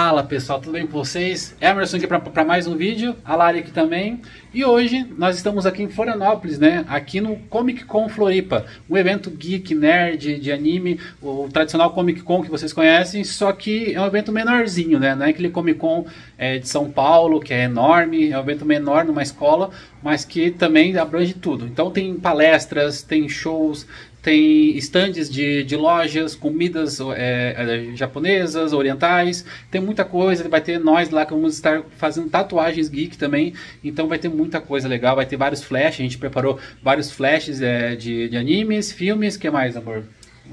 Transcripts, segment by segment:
Fala pessoal, tudo bem com vocês? Emerson aqui para mais um vídeo, a Lari aqui também. E hoje nós estamos aqui em Florianópolis, né? Aqui no Comic Con Floripa, um evento geek, nerd, de anime, o tradicional Comic Con que vocês conhecem, só que é um evento menorzinho, né? Não é aquele Comic Con é, de São Paulo, que é enorme, é um evento menor numa escola, mas que também abrange tudo. Então tem palestras, tem shows, tem estandes de, de lojas, comidas é, é, japonesas, orientais, tem muita coisa, vai ter nós lá que vamos estar fazendo tatuagens geek também, então vai ter muita coisa legal, vai ter vários flashes, a gente preparou vários flashes é, de, de animes, filmes, que mais, amor?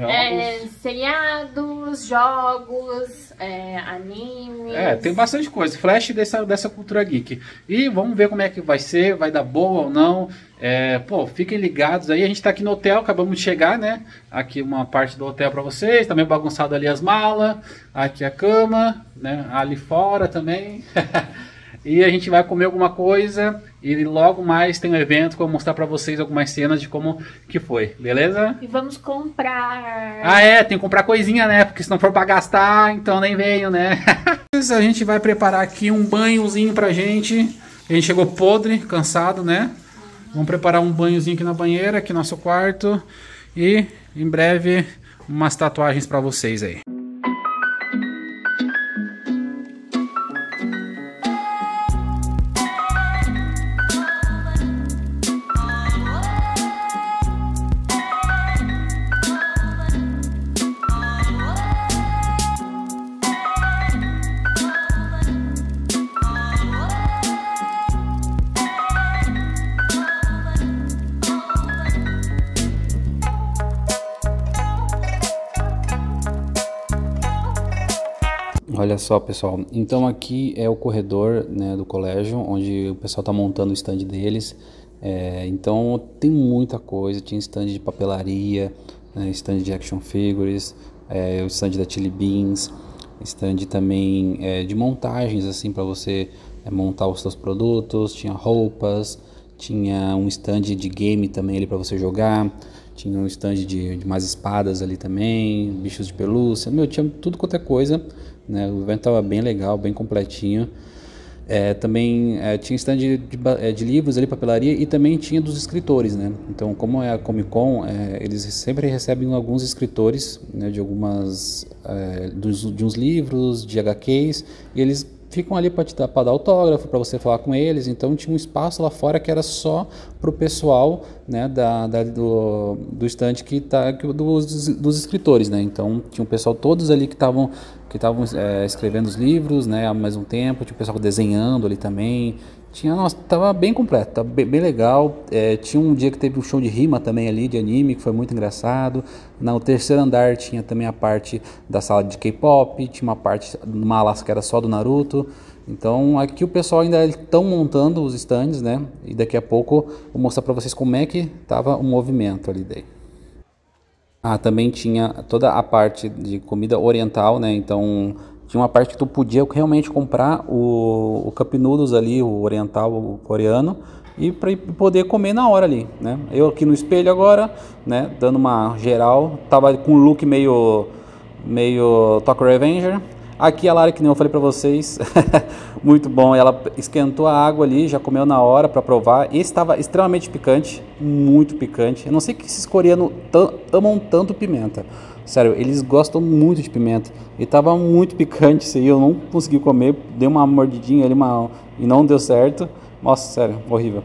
É, seriados, jogos, é, animes. É, tem bastante coisa. Flash dessa, dessa cultura geek. E vamos ver como é que vai ser, vai dar boa ou não. É, pô, fiquem ligados aí. A gente tá aqui no hotel, acabamos de chegar, né? Aqui uma parte do hotel para vocês. Também bagunçado ali as malas. Aqui a cama, né? Ali fora também. e a gente vai comer alguma coisa e logo mais tem um evento que eu vou mostrar para vocês algumas cenas de como que foi, beleza? E vamos comprar. Ah, é, tem que comprar coisinha, né? Porque se não for para gastar, então nem venho, né? a gente vai preparar aqui um banhozinho pra gente. A gente chegou podre, cansado, né? Vamos preparar um banhozinho aqui na banheira, aqui no nosso quarto. E em breve umas tatuagens para vocês aí. Olha só, pessoal. Então aqui é o corredor né, do colégio, onde o pessoal está montando o stand deles. É, então tem muita coisa. Tinha stand de papelaria, né, stand de action figures, é, o stand da Chili Beans, stand também é, de montagens assim para você é, montar os seus produtos. Tinha roupas, tinha um stand de game também ali para você jogar. Tinha um stand de, de mais espadas ali também, bichos de pelúcia. Meu, tinha tudo quanto é coisa né? O evento estava bem legal, bem completinho. É, também é, tinha stand de, de, é, de, livros ali, papelaria, e também tinha dos escritores, né? Então, como é a Comic Con, é, eles sempre recebem alguns escritores, né, de algumas, é, dos, de uns livros, de HQs, e eles ficam ali para dar, autógrafo, para você falar com eles. Então tinha um espaço lá fora que era só para o pessoal né, da, da, do, do stand que tá, que, dos, dos escritores. Né? Então tinha um pessoal todos ali que estavam que estavam é, escrevendo os livros né, ao mesmo tempo, tinha o pessoal desenhando ali também. Tinha, nossa, tava bem completo, tava bem, bem legal. É, tinha um dia que teve um show de rima também ali, de anime, que foi muito engraçado. No terceiro andar tinha também a parte da sala de K-pop, tinha uma parte, uma ala que era só do Naruto. Então aqui o pessoal ainda estão montando os stands, né? E daqui a pouco vou mostrar para vocês como é que tava o movimento ali daí. Ah, também tinha toda a parte de comida oriental, né? Então tinha uma parte que tu podia realmente comprar o, o cup noodles ali, o oriental, o coreano, e para poder comer na hora ali, né? Eu aqui no espelho agora, né, dando uma geral, tava com um look meio meio Tokyo Revenger, Aqui a Lara, que nem eu falei para vocês, muito bom. Ela esquentou a água ali, já comeu na hora para provar. Esse estava extremamente picante, muito picante. Eu não sei que esses coreanos amam tanto pimenta. Sério, eles gostam muito de pimenta. E tava muito picante isso aí, eu não consegui comer. Dei uma mordidinha ali uma... e não deu certo. Nossa, sério, horrível.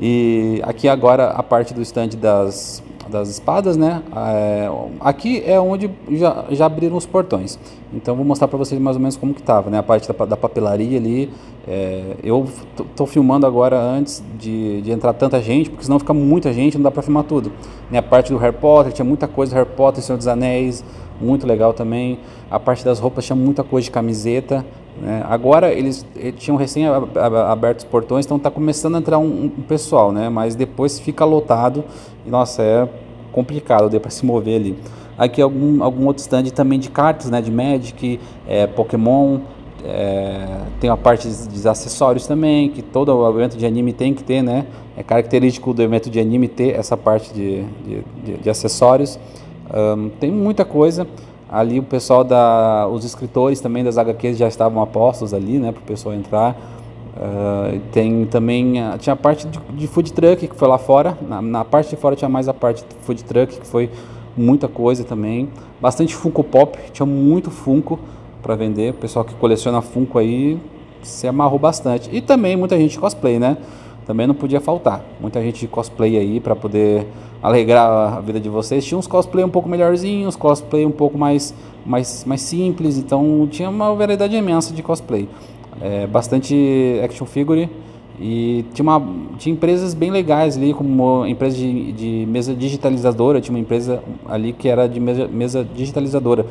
E aqui agora a parte do stand das das espadas, né? É, aqui é onde já, já abriram os portões. Então vou mostrar para vocês mais ou menos como que tava, né? A parte da, da papelaria ali. É, eu tô filmando agora antes de, de, entrar tanta gente, porque senão fica muita gente, não dá para filmar tudo. Né? A parte do Harry Potter tinha muita coisa do Harry Potter, Senhor dos Anéis, muito legal também. A parte das roupas tinha muita coisa de camiseta. Né? Agora eles, eles, tinham recém aberto os portões, então está começando a entrar um, um, pessoal, né? Mas depois fica lotado e nossa é complicado para se mover ali. Aqui algum algum outro stand também de cartas, né? De Magic, é, Pokémon. É, tem a parte de acessórios também, que todo evento de anime tem que ter, né? É característico do evento de anime ter essa parte de, de, de, de acessórios. Um, tem muita coisa. Ali o pessoal da, os escritores também das HQs já estavam apostos ali, né, para o pessoal entrar. Uh, tem também tinha a parte de, de, food truck que foi lá fora. Na, na, parte de fora tinha mais a parte de food truck que foi muita coisa também. Bastante Funko Pop, tinha muito Funko para vender. O pessoal que coleciona Funko aí se amarrou bastante. E também muita gente cosplay, né? Também não podia faltar. Muita gente de cosplay aí para poder alegrar a vida de vocês. Tinha uns cosplay um pouco melhorzinhos, cosplay um pouco mais, mais, mais simples. Então tinha uma variedade imensa de cosplay. É, bastante action figure e tinha, uma, tinha empresas bem legais ali, como empresa de, de mesa digitalizadora, tinha uma empresa ali que era de mesa, mesa digitalizadora,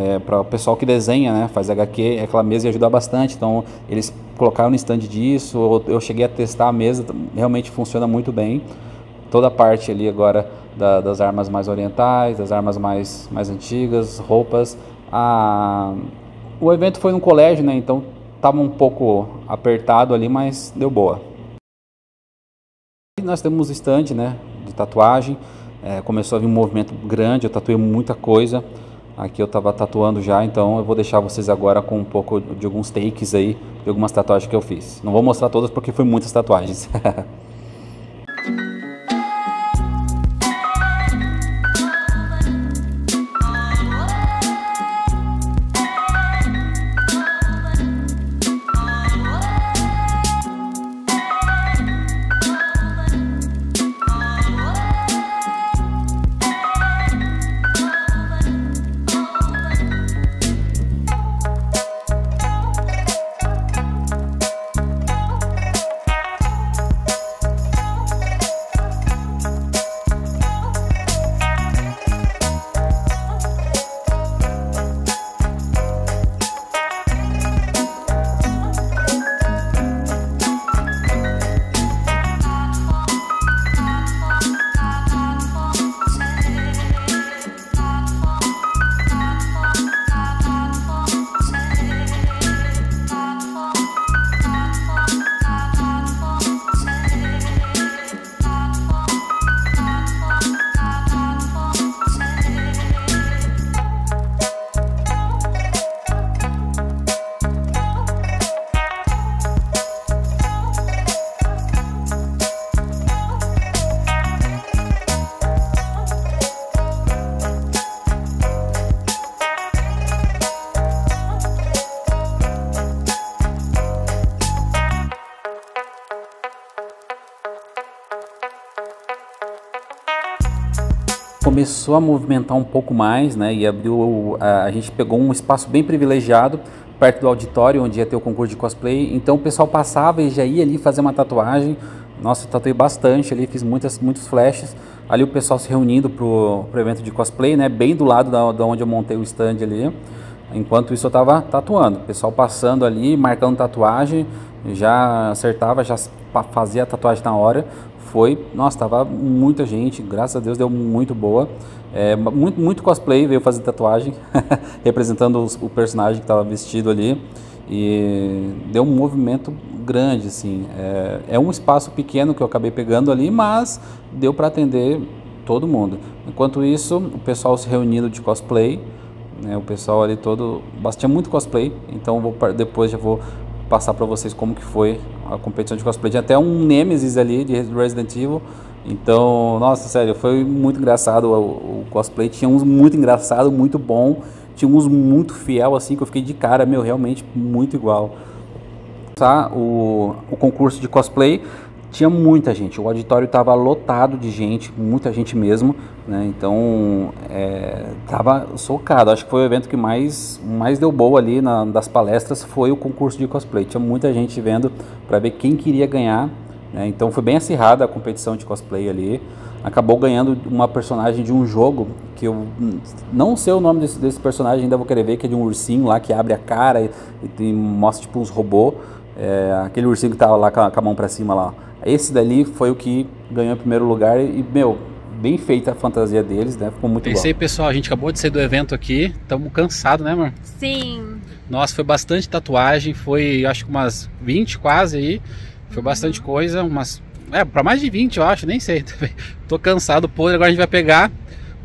é, para o pessoal que desenha, né, faz HQ, aquela mesa ia ajudar bastante, então eles colocaram no stand disso, eu cheguei a testar a mesa, realmente funciona muito bem, toda a parte ali agora da, das armas mais orientais, das armas mais, mais antigas, roupas, a, o evento foi no colégio, né, então Estava um pouco apertado ali, mas deu boa. E nós temos o stand né, de tatuagem. É, começou a vir um movimento grande, eu tatuei muita coisa. Aqui eu estava tatuando já, então eu vou deixar vocês agora com um pouco de alguns takes aí, de algumas tatuagens que eu fiz. Não vou mostrar todas porque foi muitas tatuagens. começou a movimentar um pouco mais, né? E abriu a, a gente pegou um espaço bem privilegiado perto do auditório onde ia ter o concurso de cosplay. Então o pessoal passava e já ia ali fazer uma tatuagem. Nossa, tatuei bastante ali, fiz muitas, muitos flashes. Ali o pessoal se reunindo pro, pro evento de cosplay, né? Bem do lado da, da onde eu montei o stand ali. Enquanto isso eu estava tatuando. O pessoal passando ali, marcando tatuagem, já acertava, já fazia a tatuagem na hora foi, nossa, tava muita gente, graças a Deus deu muito boa. É, muito, muito cosplay veio fazer tatuagem, representando os, o personagem que estava vestido ali. E deu um movimento grande, assim. É, é, um espaço pequeno que eu acabei pegando ali, mas deu para atender todo mundo. Enquanto isso, o pessoal se reunindo de cosplay, né, o pessoal ali todo, tinha muito cosplay, então vou, depois já vou passar para vocês como que foi a competição de cosplay. Tinha até um Nemesis ali de Resident Evil. Então, nossa, sério, foi muito engraçado o, o cosplay. Tinha uns muito engraçado, muito bom. Tinha uns muito fiel, assim, que eu fiquei de cara, meu, realmente muito igual. Tá? O, o concurso de cosplay tinha muita gente, o auditório estava lotado de gente, muita gente mesmo, né? Então estava é, socado. Acho que foi o evento que mais, mais deu boa ali na, das palestras foi o concurso de cosplay. Tinha muita gente vendo para ver quem queria ganhar. Né? Então foi bem acirrada a competição de cosplay ali. Acabou ganhando uma personagem de um jogo que eu não sei o nome desse, desse personagem, ainda vou querer ver, que é de um ursinho lá que abre a cara e, e mostra tipo uns robôs. É, aquele ursinho que tava lá com a, com a mão para cima lá. Esse dali foi o que ganhou em primeiro lugar e, meu, bem feita a fantasia deles, né? Ficou muito bom. É isso aí, pessoal. A gente acabou de sair do evento aqui. Estamos cansados, né, amor? Sim. Nossa, foi bastante tatuagem. Foi, acho que umas 20 quase aí. Foi uhum. bastante coisa. Umas. É, para mais de 20, eu acho, nem sei. Tô cansado, podre. Agora a gente vai pegar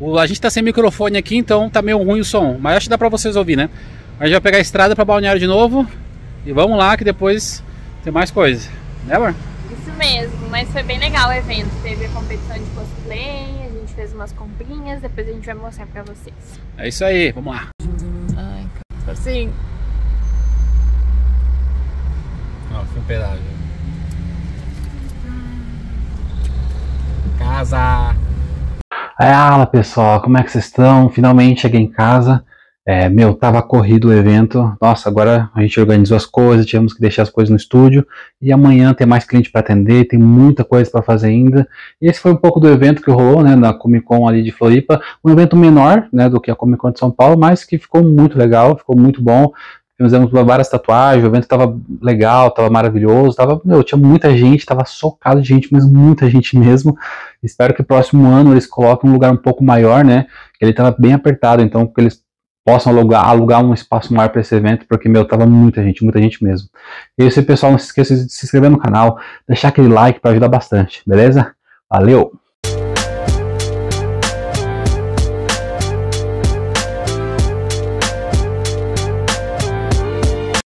O, a gente tá sem microfone aqui, então tá meio ruim o som, mas acho que dá pra vocês ouvir, né? A gente vai pegar a estrada pra Balneário de novo e vamos lá que depois tem mais coisa. Né, amor? Isso mesmo, mas foi bem legal o evento. Teve a competição de cosplay, a gente fez umas comprinhas, depois a gente vai mostrar pra vocês. É isso aí, vamos lá. Ai, assim. Ó, foi um pedágio. Casa! Fala pessoal, como é que vocês estão? Finalmente cheguei em casa. É, meu, tava corrido o evento. Nossa, agora a gente organizou as coisas, tivemos que deixar as coisas no estúdio. E amanhã tem mais cliente para atender, tem muita coisa para fazer ainda. E esse foi um pouco do evento que rolou, né, na Comic Con ali de Floripa. Um evento menor, né, do que a Comic Con de São Paulo, mas que ficou muito legal, ficou muito bom. Fizemos várias tatuagens, o evento tava legal, tava maravilhoso, tava, meu, tinha muita gente, tava socado de gente, mas muita gente mesmo. Espero que próximo ano eles coloquem um lugar um pouco maior, né? Ele tava bem apertado, então que eles possam alugar, alugar um espaço maior para esse evento, porque, meu, tava muita gente, muita gente mesmo. E aí, pessoal, não se esqueça de se inscrever no canal, deixar aquele like para ajudar bastante, beleza? Valeu!